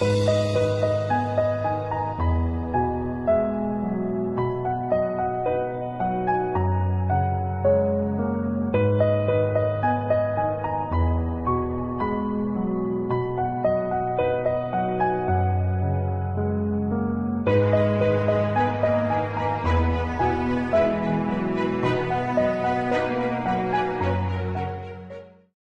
嗯。